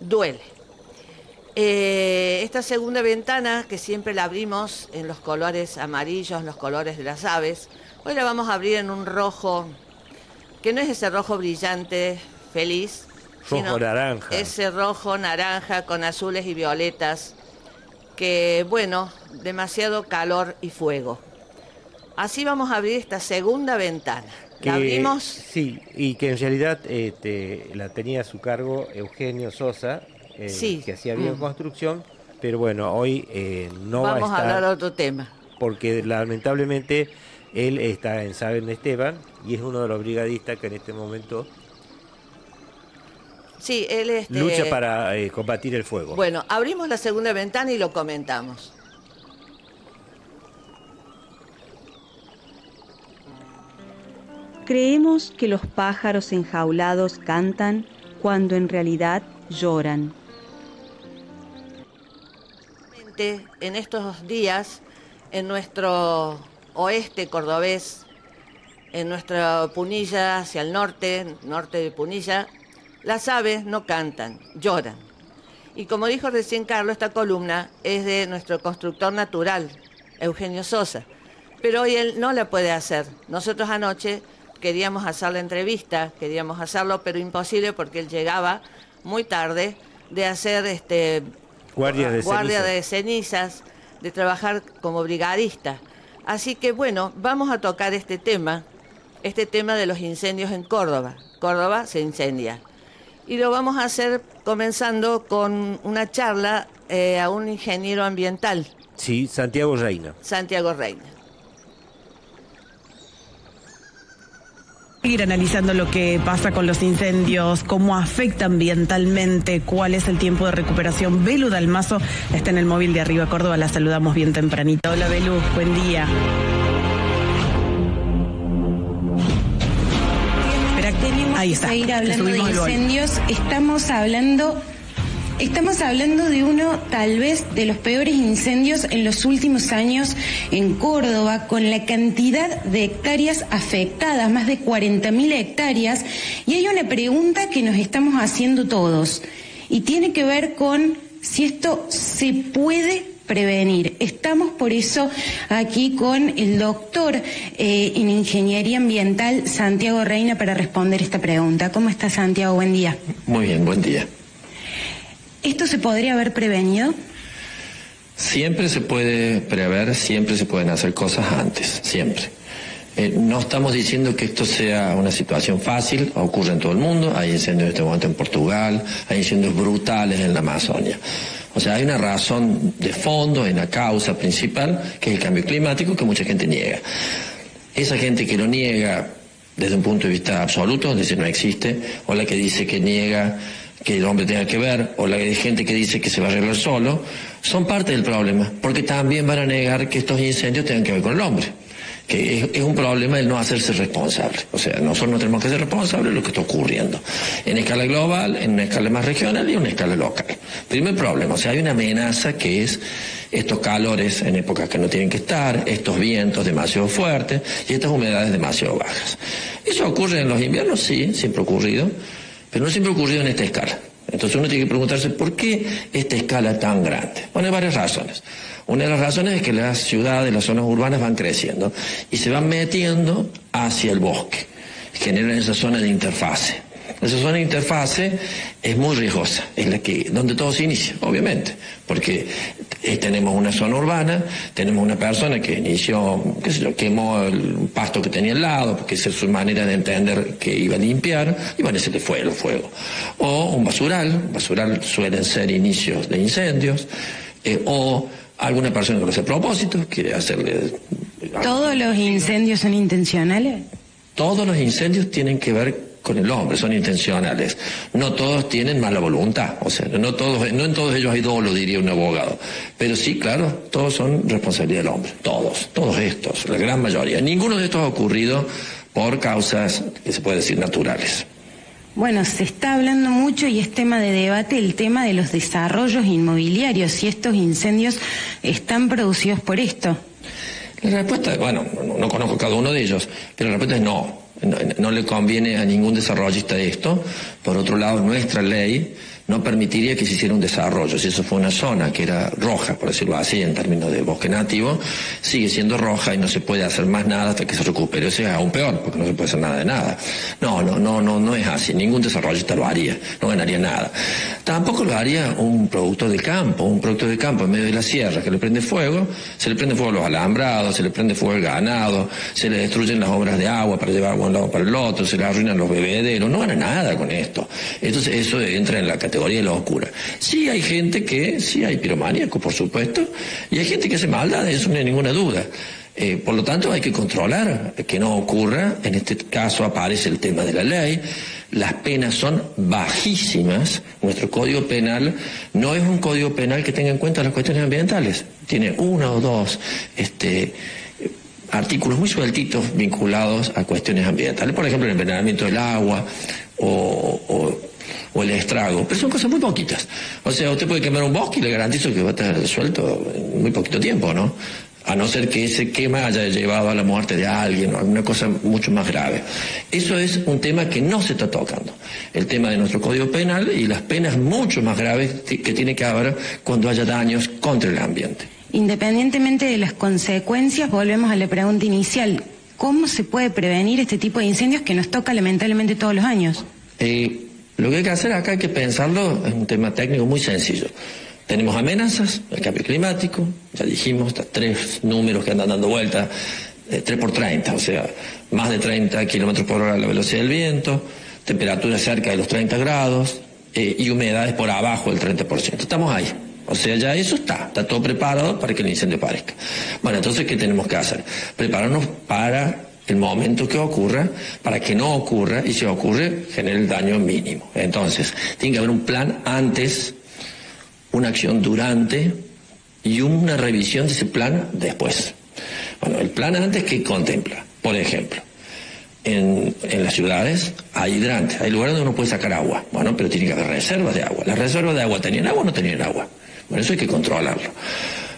duele. Eh, esta segunda ventana, que siempre la abrimos en los colores amarillos, los colores de las aves, hoy la vamos a abrir en un rojo, que no es ese rojo brillante, feliz, Rojo naranja. ese rojo naranja con azules y violetas, que bueno, demasiado calor y fuego. Así vamos a abrir esta segunda ventana. Que- La abrimos, Sí, y que en realidad este, la tenía a su cargo Eugenio Sosa, eh, Sí. que hacía Mm. construcción, pero bueno, hoy eh, no va a vamos a, estar hablar otro tema. porque lamentablemente él está en Saben Esteban y es uno de los brigadistas que en este momento Sí, él este, lucha para eh, combatir el fuego. Bueno, abrimos la segunda ventana y lo comentamos. Creemos que los pájaros enjaulados cantan cuando en realidad lloran. En estos días, en nuestro oeste cordobés, en nuestra Punilla hacia el norte, norte de Punilla, las aves no cantan, lloran. Y como dijo recién Carlos, esta columna es de nuestro constructor natural, Eugenio Sosa. Pero hoy él no la puede hacer. Nosotros anoche queríamos hacer la entrevista, queríamos hacerlo, pero imposible porque él llegaba muy tarde de hacer este de guardia ceniza. de cenizas, de trabajar como brigadista. Así que bueno, vamos a tocar este tema, este tema de los incendios en Córdoba. Córdoba se incendia. Y lo vamos a hacer comenzando con una charla eh, a un ingeniero ambiental, Sí, Santiago Reina. Santiago Reina. Ir analizando lo que pasa con los incendios, cómo afecta ambientalmente, cuál es el tiempo de recuperación. Belu Dalmazo está en el móvil de Arriba Córdoba, la saludamos bien tempranito. Hola Belu, buen día. Ahí está, seguir hablando de incendios. Estamos hablando, estamos hablando de uno, tal vez, de los peores incendios en los últimos años en Córdoba, con la cantidad de hectáreas afectadas, más de 40.000 hectáreas. Y hay una pregunta que nos estamos haciendo todos, y tiene que ver con si esto se puede prevenir. Estamos por eso aquí con el doctor eh, en Ingeniería Ambiental, Santiago Reina, para responder esta pregunta. ¿Cómo está Santiago? Buen día. Muy bien, buen día. ¿Esto se podría haber prevenido? Siempre se puede prever, siempre se pueden hacer cosas antes, siempre. Eh, no estamos diciendo que esto sea una situación fácil, ocurre en todo el mundo, hay incendios en este momento en Portugal, hay incendios brutales en la Amazonia. O sea, hay una razón de fondo, hay una causa principal, que es el cambio climático, que mucha gente niega. Esa gente que lo niega desde un punto de vista absoluto, es decir, no existe, o la que dice que niega que el hombre tenga que ver, o la gente que dice que se va a arreglar solo, son parte del problema, porque también van a negar que estos incendios tengan que ver con el hombre que es, es, un problema el no hacerse responsable. O sea, nosotros no tenemos que ser responsables de lo que está ocurriendo. En escala global, en una escala más regional y en una escala local. Primer problema, o sea, hay una amenaza que es estos calores en épocas que no tienen que estar, estos vientos demasiado fuertes y estas humedades demasiado bajas. ¿Eso ocurre en los inviernos? Sí, siempre ha ocurrido, pero no siempre ha ocurrido en esta escala. Entonces uno tiene que preguntarse por qué esta escala tan grande. Bueno, hay varias razones. Una de las razones es que las ciudades, las zonas urbanas van creciendo y se van metiendo hacia el bosque. Generan esa zona de interfase. Esa zona de interfase es muy riesgosa, es la que, donde todo se inicia, obviamente, porque eh, tenemos una zona urbana, tenemos una persona que inició, qué sé yo, quemó el pasto que tenía al lado, porque esa es su manera de entender que iba a limpiar, y bueno, ese le fue el fuego. O un basural, basural suelen ser inicios de incendios, eh, o alguna persona que lo hace a propósito, quiere hacerle... ¿Todos los incendios son intencionales? Todos los incendios tienen que ver con el hombre, son intencionales. No todos tienen mala voluntad, o sea, no, todos, no en todos ellos hay dolo, diría un abogado. Pero sí, claro, todos son responsabilidad del hombre, todos, todos estos, la gran mayoría. Ninguno de estos ha ocurrido por causas que se puede decir naturales. Bueno, se está hablando mucho y es tema de debate el tema de los desarrollos inmobiliarios, si estos incendios están producidos por esto. La respuesta, bueno, no, no conozco cada uno de ellos, pero la respuesta es no. No. Le conviene a ningún desarrollista esto. Por otro lado, nuestra ley no permitiría que se hiciera un desarrollo. Si eso fue una zona que era roja, por decirlo así, en términos de bosque nativo, sigue siendo roja y no se puede hacer más nada hasta que se recupere. O sea, aún peor, porque no se puede hacer nada de nada. No, no, no, no, no es así. Ningún desarrollista lo haría, no ganaría nada. Tampoco lo haría un producto de campo, un producto de campo en medio de la sierra que le prende fuego, se le prende fuego los alambrados, se le prende fuego el ganado, se le destruyen las obras de agua para llevar de un lado para el otro, se le arruinan los bebederos, no gana nada con esto. Entonces eso entra en la categoría de la oscura. Sí hay gente que, sí hay piromaníacos, por supuesto, y hay gente que hace maldad, eso no hay ninguna duda. Eh, por lo tanto, hay que controlar que no ocurra. En este caso aparece el tema de la ley. Las penas son bajísimas. Nuestro código penal no es un código penal que tenga en cuenta las cuestiones ambientales. Tiene uno o dos este, artículos muy sueltitos vinculados a cuestiones ambientales. Por ejemplo, el envenenamiento del agua o el estrago, pero son cosas muy poquitas. O sea, usted puede quemar un bosque y le garantizo que va a estar resuelto en muy poquito tiempo, ¿no? A no ser que ese quema haya llevado a la muerte de alguien o alguna cosa mucho más grave. Eso es un tema que no se está tocando. El tema de nuestro Código Penal y las penas mucho más graves que tiene que haber cuando haya daños contra el ambiente. Independientemente de las consecuencias, volvemos a la pregunta inicial. ¿Cómo se puede prevenir este tipo de incendios que nos toca lamentablemente todos los años? Eh, lo que hay que hacer acá hay que pensarlo, es un tema técnico muy sencillo. Tenemos amenazas, el cambio climático, ya dijimos, estos tres números que andan dando vueltas, 3 eh, por 30, o sea, más de 30 kilómetros por hora la velocidad del viento, temperatura cerca de los 30 grados eh, y humedades por abajo del 30%. Estamos ahí. O sea, ya eso está, está todo preparado para que el incendio aparezca. Bueno, entonces, ¿qué tenemos que hacer? Prepararnos para el momento que ocurra para que no ocurra y si ocurre genere el daño mínimo. Entonces, tiene que haber un plan antes, una acción durante y una revisión de ese plan después. Bueno, el plan antes que contempla, por ejemplo, en, en, las ciudades hay hidrantes, hay lugares donde uno puede sacar agua, bueno, pero tiene que haber reservas de agua. ¿Las reservas de agua tenían agua o no tenían agua? Bueno, eso hay que controlarlo.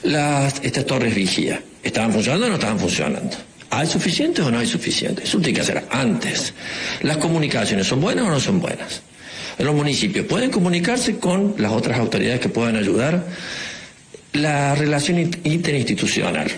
Las, estas torres vigía, ¿estaban funcionando o no estaban funcionando? ¿Hay suficientes o no hay suficientes? Eso tiene que hacer antes. ¿Las comunicaciones son buenas o no son buenas? Los municipios pueden comunicarse con las otras autoridades que puedan ayudar. La relación interinstitucional,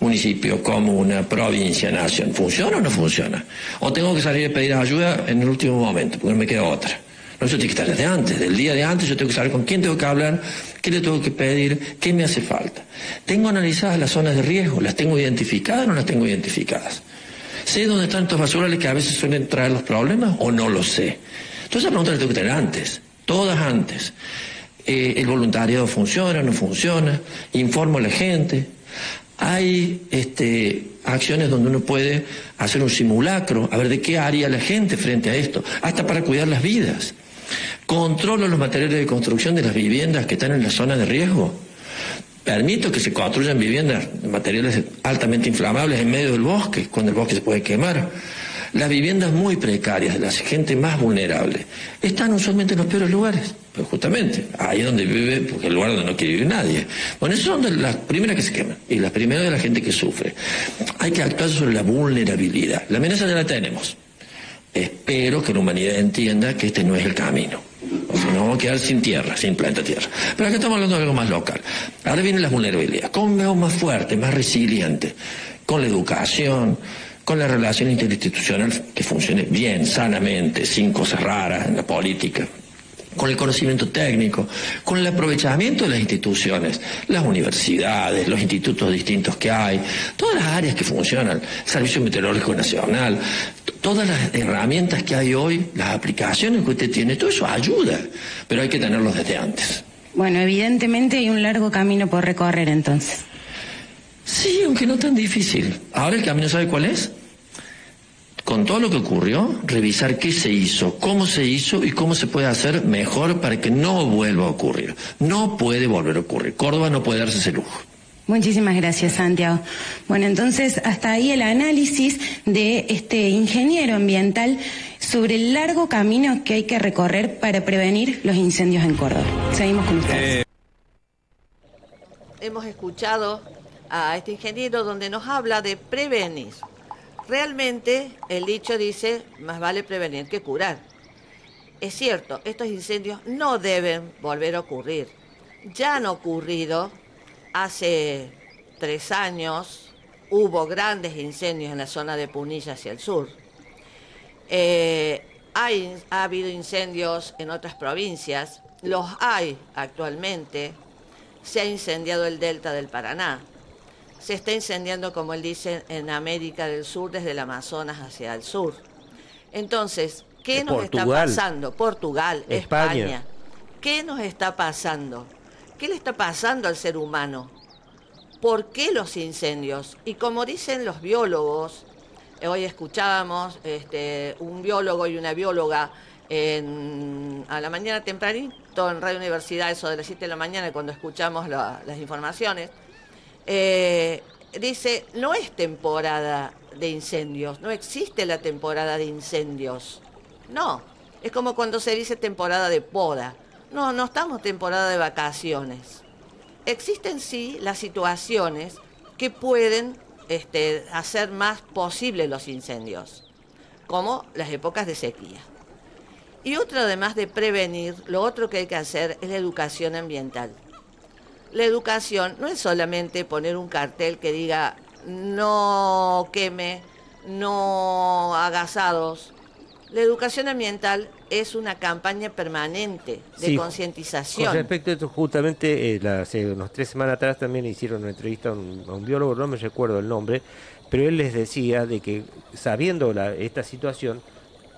municipio, comuna, provincia, nación, ¿funciona o no funciona? ¿O tengo que salir a pedir ayuda en el último momento, porque no me queda otra? No, eso tiene que estar desde antes, del día de antes yo tengo que saber con quién tengo que hablar, qué le tengo que pedir, qué me hace falta. Tengo analizadas las zonas de riesgo, las tengo identificadas o no las tengo identificadas. ¿Sé dónde están estos basurales que a veces suelen traer los problemas o no lo sé? Entonces esa pregunta la tengo que tener antes, todas antes. Eh, ¿El voluntariado funciona o no funciona? ¿Informo a la gente? Hay este, acciones donde uno puede hacer un simulacro, a ver de qué haría la gente frente a esto, hasta para cuidar las vidas. Controlo los materiales de construcción de las viviendas que están en la zona de riesgo. Permito que se construyan viviendas materiales altamente inflamables en medio del bosque, cuando el bosque se puede quemar. Las viviendas muy precarias de la gente más vulnerable están usualmente en los peores lugares. Pues justamente, ahí es donde vive, porque es el lugar donde no quiere vivir nadie. Bueno, esas son las primeras que se queman y las primeras de la gente que sufre. Hay que actuar sobre la vulnerabilidad. La amenaza ya la tenemos. Espero que la humanidad entienda que este no es el camino. O sea, nos vamos a quedar sin tierra, sin planeta tierra. Pero acá estamos hablando de algo más local. Ahora viene la vulnerabilidad. ¿Cómo me más fuerte, más resiliente? Con la educación, con la relación interinstitucional que funcione bien, sanamente, sin cosas raras en la política, con el conocimiento técnico, con el aprovechamiento de las instituciones, las universidades, los institutos distintos que hay, todas las áreas que funcionan, Servicio Meteorológico Nacional, todas las herramientas que hay hoy, las aplicaciones que usted tiene, todo eso ayuda, pero hay que tenerlos desde antes. Bueno, evidentemente hay un largo camino por recorrer entonces. Sí, aunque no tan difícil. Ahora el camino, ¿sabe cuál es? con todo lo que ocurrió, revisar qué se hizo, cómo se hizo y cómo se puede hacer mejor para que no vuelva a ocurrir. No puede volver a ocurrir. Córdoba no puede darse ese lujo. Muchísimas gracias, Santiago. Bueno, entonces hasta ahí el análisis de este ingeniero ambiental sobre el largo camino que hay que recorrer para prevenir los incendios en Córdoba. Seguimos con ustedes. Hemos escuchado a este ingeniero donde nos habla de prevenir realmente el dicho dice, más vale prevenir que curar. Es cierto, estos incendios no deben volver a ocurrir. Ya han ocurrido hace tres años, hubo grandes incendios en la zona de Punilla hacia el sur. Eh, hay, ha habido incendios en otras provincias, los hay actualmente. Se ha incendiado el delta del Paraná. Se está incendiando, como él dice, en América del Sur, desde el Amazonas hacia el sur. Entonces, ¿qué nos está pasando? Portugal, España. ¿Qué nos está pasando? ¿Qué le está pasando al ser humano? ¿Por qué los incendios? Y como dicen los biólogos, hoy escuchábamos este, un biólogo y una bióloga a la mañana tempranito en Radio Universidad, eso de las 7 de la mañana, cuando escuchamos las informaciones, eh, dice, no es temporada de incendios, no existe la temporada de incendios. No, es como cuando se dice temporada de poda. No, no estamos temporada de vacaciones. Existen sí las situaciones que pueden este, hacer más posibles los incendios, como las épocas de sequía. Y otro, además de prevenir, lo otro que hay que hacer es la educación ambiental. La educación no es solamente poner un cartel que diga no queme, no haga asados. La educación ambiental es una campaña permanente de concientización. Con respecto a esto, justamente eh, hace unos tres semanas atrás también hicieron una entrevista a un, biólogo, no me recuerdo el nombre, pero él les decía de que sabiendo esta situación,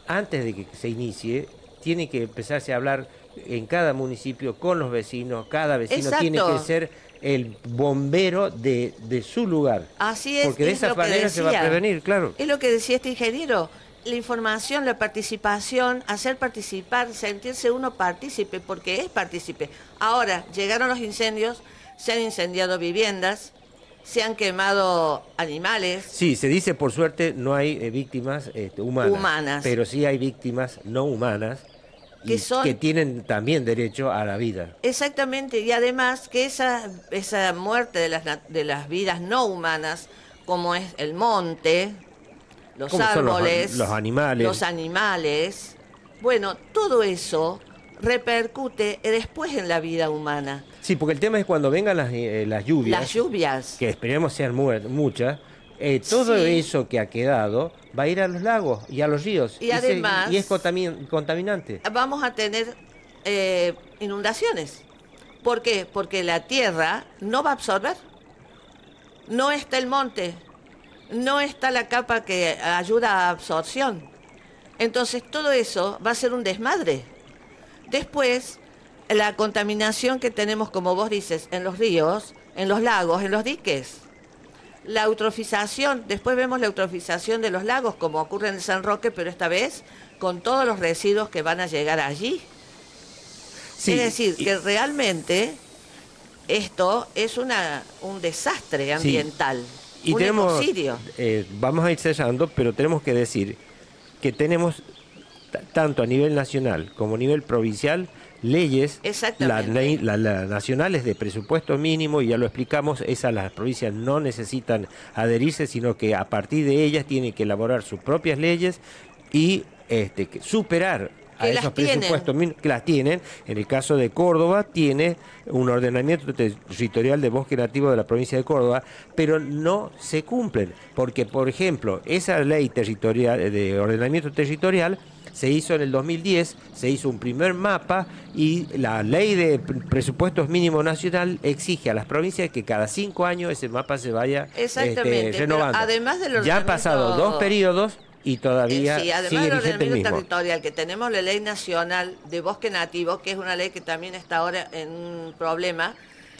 antes de que se inicie, tiene que empezarse a hablar en cada municipio con los vecinos, cada vecino tiene que ser el bombero de, su lugar. Así es. Porque de esa manera se va a prevenir, claro. Es lo que decía este ingeniero. La información, la participación, hacer participar, sentirse uno partícipe, porque es partícipe. Ahora, llegaron los incendios, se han incendiado viviendas, se han quemado animales. Sí, se dice por suerte no hay eh, víctimas este, humanas, humanas, pero sí hay víctimas no humanas que, son, que tienen también derecho a la vida. Exactamente, y además que esa, esa muerte de las, de las vidas no humanas, como es el monte, los árboles, los, animales. los animales, bueno, todo eso repercute después en la vida humana. Sí, porque el tema es cuando vengan las, eh, las lluvias. Las lluvias. Que esperemos sean muchas eh, todo eso que ha quedado va a ir a los lagos y a los ríos. Y, además... y es contaminante. Vamos a tener eh, inundaciones. ¿Por qué? Porque la tierra no va a absorber. No está el monte. No está la capa que ayuda a absorción. Entonces todo eso va a ser un desmadre. Después, la contaminación que tenemos, como vos dices, en los ríos, en los lagos, en los diques la eutrofización, después vemos la eutrofización de los lagos, como ocurre en el San Roque, pero esta vez con todos los residuos que van a llegar allí. es decir, que realmente esto es una, un desastre ambiental, y un tenemos, eh, vamos a ir cesando, pero tenemos que decir que tenemos tanto a nivel nacional como a nivel provincial leyes, las nacionales de presupuesto mínimo, y ya lo explicamos, esas las provincias no necesitan adherirse, sino que a partir de ellas tienen que elaborar sus propias leyes y este, superar a esos presupuestos que las tienen. En el caso de Córdoba tiene un ordenamiento territorial de bosque nativo de la provincia de Córdoba, pero no se cumplen, porque por ejemplo, esa ley territorial de ordenamiento territorial se hizo en el 2010, se hizo un primer mapa y la ley de presupuestos mínimo nacional exige a las provincias que cada cinco años ese mapa se vaya este, renovando. además de ya han pasado dos periodos y todavía eh, sí, además del ordenamiento territorial que tenemos la ley nacional de bosque nativo que es una ley que también está ahora en un problema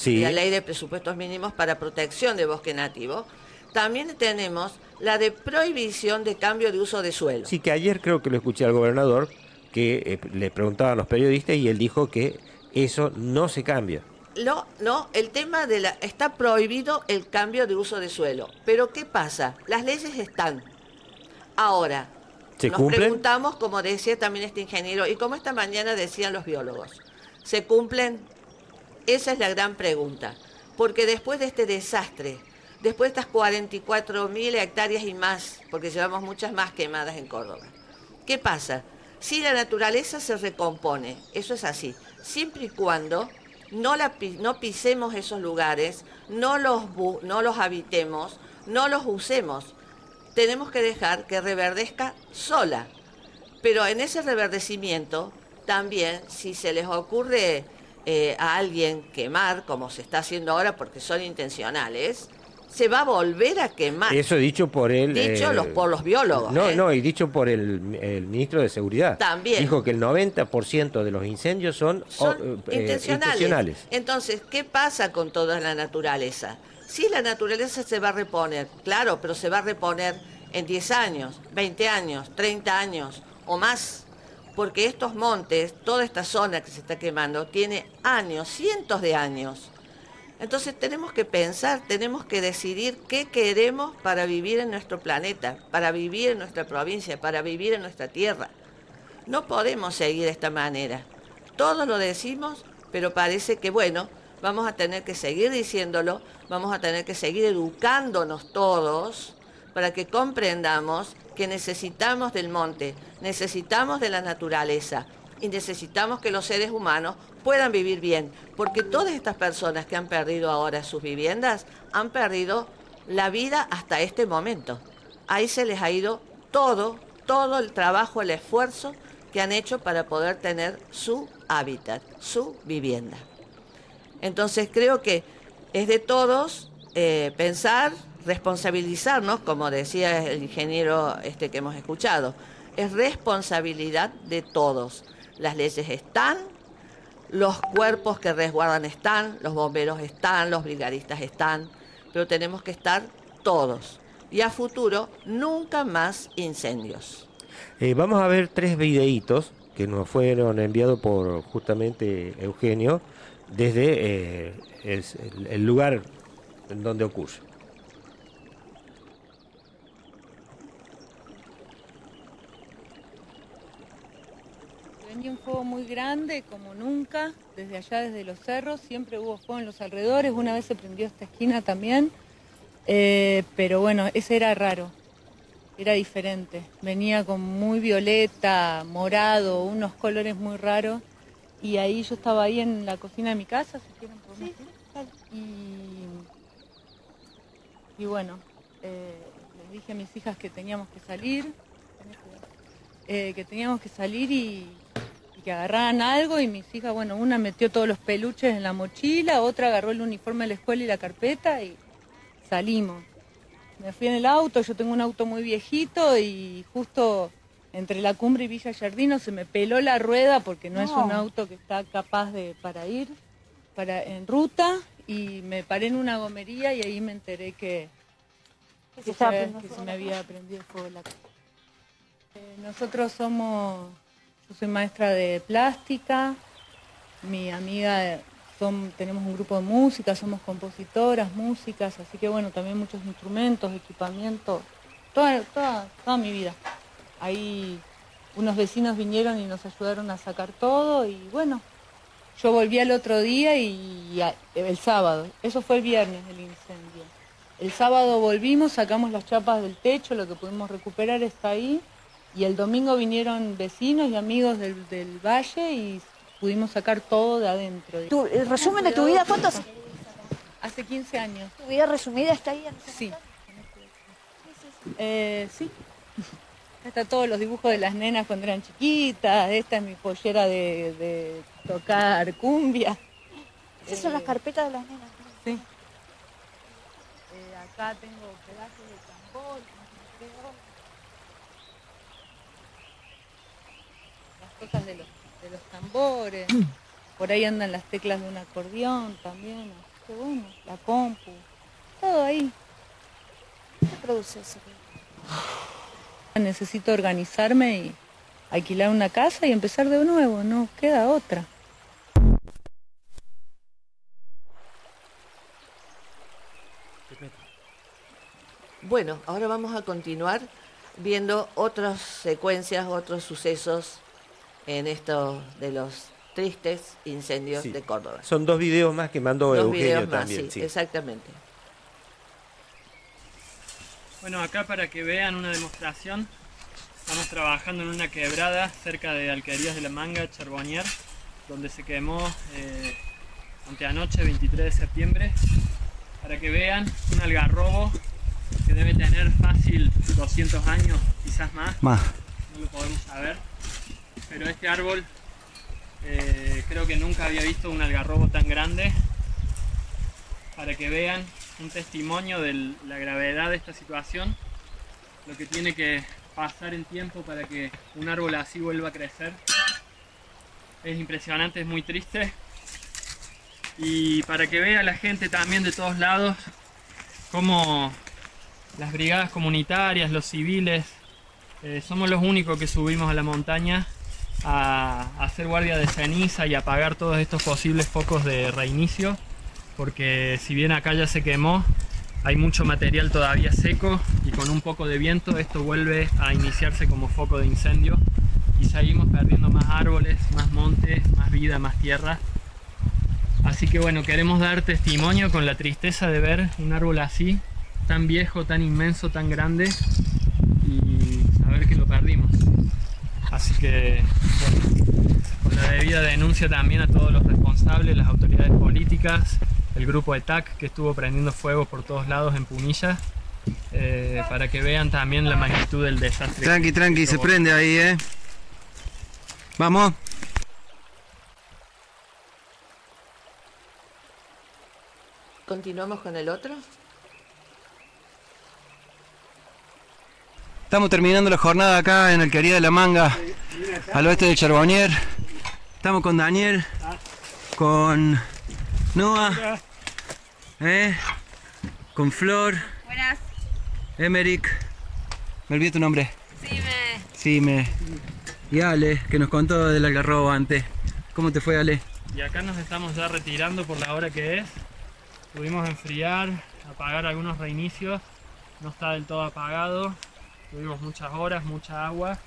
la ley de presupuestos mínimos para protección de bosque nativo también tenemos la de prohibición de cambio de uso de suelo. Sí, que ayer creo que lo escuché al gobernador, que eh, le preguntaban los periodistas y él dijo que eso no se cambia. No, no, el tema de la... Está prohibido el cambio de uso de suelo. Pero ¿qué pasa? Las leyes están. Ahora, nos preguntamos, como decía también este ingeniero, y como esta mañana decían los biólogos, ¿se cumplen? Esa es la gran pregunta. Porque después de este desastre Después estas 44 mil hectáreas y más, porque llevamos muchas más quemadas en Córdoba. ¿Qué pasa? Sí, la naturaleza se recompone, eso es así, siempre y cuando no, la, no pisemos esos lugares, no los, no los habitemos, no los usemos. Tenemos que dejar que reverdezca sola. Pero en ese reverdecimiento, también, si se les ocurre eh, a alguien quemar, como se está haciendo ahora porque son intencionales, se va a volver a quemar. Eso dicho por él. Dicho los, eh, por los biólogos. No, ¿eh? no, y dicho por el, ministro de Seguridad. También. Dijo que el 90% de los incendios son, intencionales. Entonces, ¿qué pasa con toda la naturaleza? Sí, la naturaleza se va a reponer, claro, pero se va a reponer en 10 años, 20 años, 30 años o más porque estos montes, toda esta zona que se está quemando, tiene años, cientos de años. Entonces tenemos que pensar, tenemos que decidir qué queremos para vivir en nuestro planeta, para vivir en nuestra provincia, para vivir en nuestra tierra. No podemos seguir de esta manera. Todos lo decimos, pero parece que, bueno, vamos a tener que seguir diciéndolo, vamos a tener que seguir educándonos todos para que comprendamos que necesitamos del monte, necesitamos de la naturaleza y necesitamos que los seres humanos puedan vivir bien, porque todas estas personas que han perdido ahora sus viviendas han perdido la vida hasta este momento. Ahí se les ha ido todo, todo el trabajo, el esfuerzo que han hecho para poder tener su hábitat, su vivienda. Entonces creo que es de todos eh, pensar responsabilizarnos, como decía el ingeniero este que hemos escuchado, es responsabilidad de todos. Las leyes están, los cuerpos que resguardan están, los bomberos están, los brigadistas están, pero tenemos que estar todos. Y a futuro, nunca más incendios. Eh, vamos a ver tres videitos que nos fueron enviados por justamente Eugenio desde eh, el lugar en donde ocurre. un fuego muy grande, como nunca, desde allá, desde los cerros, siempre hubo fuego en los alrededores, una vez se prendió esta esquina también, eh, pero bueno, ese era raro, era diferente, venía con muy violeta, morado, unos colores muy raros, y ahí yo estaba ahí en la cocina de mi casa, si quieren podemos y, y bueno, eh, les dije a mis hijas que teníamos que salir, eh, que teníamos que salir y, que agarraran algo y mis hijas, bueno, una metió todos los peluches en la mochila, otra agarró el uniforme de la escuela y la carpeta y salimos. Me fui en el auto, yo tengo un auto muy viejito y justo entre la cumbre y Villa Jardino se me peló la rueda porque no, es un auto que está capaz de para ir para, en ruta y me paré en una gomería y ahí me enteré que, se, me había prendido el fuego la. Eh, nosotros somos yo soy maestra de plástica, mi amiga, tenemos un grupo de música, somos compositoras, músicas, así que bueno, también muchos instrumentos, equipamiento, toda, toda, mi vida. Ahí unos vecinos vinieron y nos ayudaron a sacar todo y bueno, yo volví al otro día y el sábado, eso fue el viernes el incendio. El sábado volvimos, sacamos las chapas del techo, lo que pudimos recuperar está ahí y el domingo vinieron vecinos y amigos del, valle y pudimos sacar todo de adentro. ¿El resumen de tu vida cuántos? Hace 15 años. ¿Tu vida resumida está ahí? Sí. Eh, sí. Está todos los dibujos de las nenas cuando eran chiquitas. Esta es mi pollera de, tocar cumbia. Esas son las carpetas de las nenas. Sí. Eh, acá tengo pedazos de tambor, cosas de los, de los tambores. Por ahí andan las teclas de un acordeón también. Qué bueno, la compu. Todo ahí. ¿Qué produce eso? Necesito organizarme y alquilar una casa y empezar de nuevo, no queda otra. Bueno, ahora vamos a continuar viendo otras secuencias, otros sucesos en esto de los tristes incendios de Córdoba. Son dos videos más que mandó Eugenio también. Sí, exactamente. Bueno, acá para que vean una demostración, Estamos trabajando en una quebrada cerca de Alquerías de la Manga, Charbonnier, donde se quemó eh, anteanoche, 23 de septiembre, para que vean un algarrobo que debe tener fácil 200 años, quizás más. Más. No lo podemos saber. Pero este árbol eh, creo que nunca había visto un algarrobo tan grande. Para que vean un testimonio de la gravedad de esta situación. Lo que tiene que pasar en tiempo para que un árbol así vuelva a crecer. Es impresionante, es muy triste. Y para que vea la gente también de todos lados cómo las brigadas comunitarias, los civiles, eh, somos los únicos que subimos a la montaña a, hacer guardia de ceniza y apagar todos estos posibles focos de reinicio, porque si bien acá ya se quemó, hay mucho material todavía seco y con un poco de viento esto vuelve a iniciarse como foco de incendio y seguimos perdiendo más árboles, más montes, más vida, más tierra. Así que bueno, queremos dar testimonio con la tristeza de ver un árbol así, tan viejo, tan inmenso, tan grande y saber que lo perdimos. Así que bueno, con la debida denuncia también a todos los responsables, las autoridades políticas, el grupo de TAC que estuvo prendiendo fuego por todos lados en Punilla, eh, para que vean también la magnitud del desastre. Tranqui, tranqui, se prende ahí, ¿eh? Vamos. ¿Continuamos con el otro? Estamos terminando la jornada acá en Alquería de la Manga, al oeste de Charbonnier. Estamos con Daniel, con Noah, ¿eh? con Flor, Buenas. Emerick. Me olvidé tu nombre. Sime. Sime. Y Ale, que nos contó del algarrobo antes. ¿Cómo te fue, Ale? Y acá nos estamos ya retirando por la hora que es. Pudimos enfriar, apagar algunos reinicios. No está del todo apagado. Tuvimos muchas horas, mucha agua.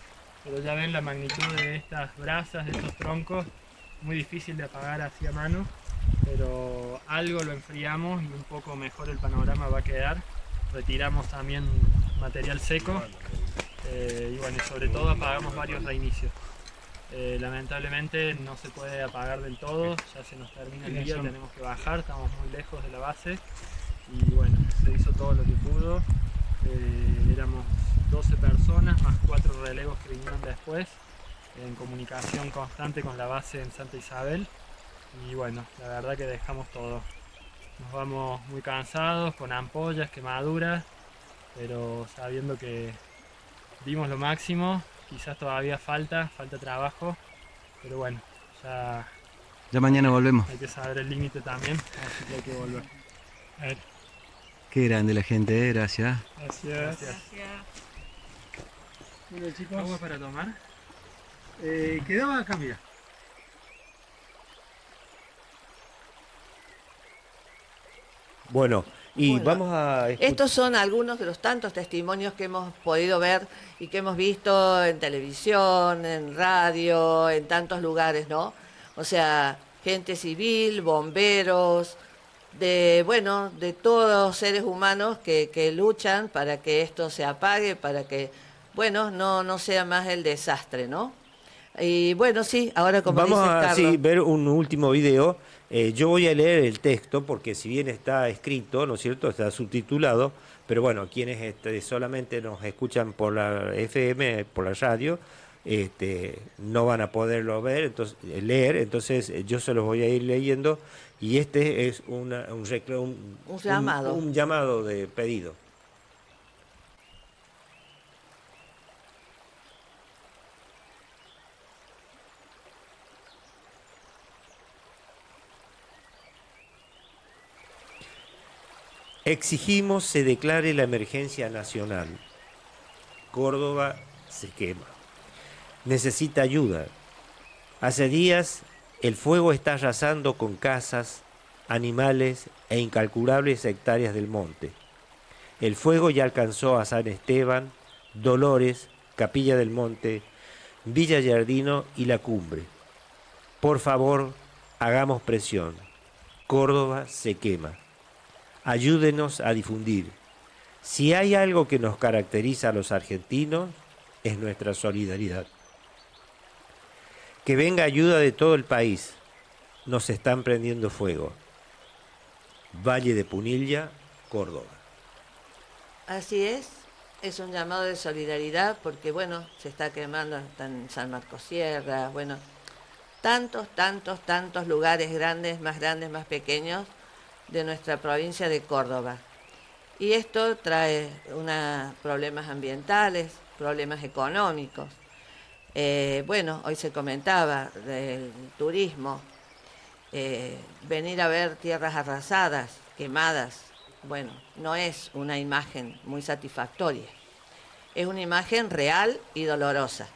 Pero ya ven la magnitud de estas brasas, de estos troncos. Muy difícil de apagar así a mano. Pero algo lo enfriamos y un poco mejor el panorama va a quedar. Retiramos también material seco. Eh, y bueno, sobre todo apagamos varios reinicios. Eh, lamentablemente no se puede apagar del todo, ya se nos termina el día, tenemos que bajar, estamos muy lejos de la base y bueno, se hizo todo lo que pudo. Eh, éramos 12 personas más 4 relevos que vinieron después en comunicación constante con la base en Santa Isabel y bueno, la verdad que dejamos todo. Nos vamos muy cansados, con ampollas, quemaduras, pero sabiendo que dimos lo máximo quizás todavía falta, falta trabajo, pero bueno, ya... Ya mañana volvemos. Hay que saber el límite también, así que hay que volver. A ver. Qué grande la gente, ¿eh? gracias. Gracias. Gracias. Bueno chicos. ¿Agua para tomar? Eh, quedaba acá, mira. Bueno, y Bueno, vamos a... Estos son algunos de los tantos testimonios que hemos podido ver y que hemos visto en televisión, en radio, en tantos lugares, ¿no? O sea, gente civil, bomberos, de, bueno, de todos seres humanos que, que luchan para que esto se apague, para que, bueno, no, no sea más el desastre, ¿no? Y bueno, sí, ahora como Vamos dice a sí, ver un último video. Eh, yo voy a leer el texto porque si bien está escrito, ¿no es cierto? Está subtitulado, pero bueno, quienes este, solamente nos escuchan por la FM, por la radio, este, no van a poderlo ver, entonces, eh, leer, entonces eh, yo se los voy a ir leyendo y este es una- un, recla- un, Un llamado. un llamado de pedido. Exigimos se declare la emergencia nacional. Córdoba se quema. Necesita ayuda. Hace días el fuego está arrasando con casas, animales e incalculables hectáreas del monte. El fuego ya alcanzó a San Esteban, Dolores, Capilla del Monte, Villa Yardino y La Cumbre. Por favor, hagamos presión. Córdoba se quema. Ayúdenos a difundir. Si hay algo que nos caracteriza a los argentinos, es nuestra solidaridad. Que venga ayuda de todo el país. Nos están prendiendo fuego. Valle de Punilla, Córdoba. Así es, es un llamado de solidaridad porque, bueno, se está quemando en San Marcos Sierra, bueno, tantos, tantos, tantos lugares grandes, más grandes, más pequeños de nuestra provincia de Córdoba. Y esto trae una, problemas ambientales, problemas económicos. Eh, bueno, hoy se comentaba del turismo, eh, venir a ver tierras arrasadas, quemadas, bueno, no es una imagen muy satisfactoria. Es una imagen real y dolorosa.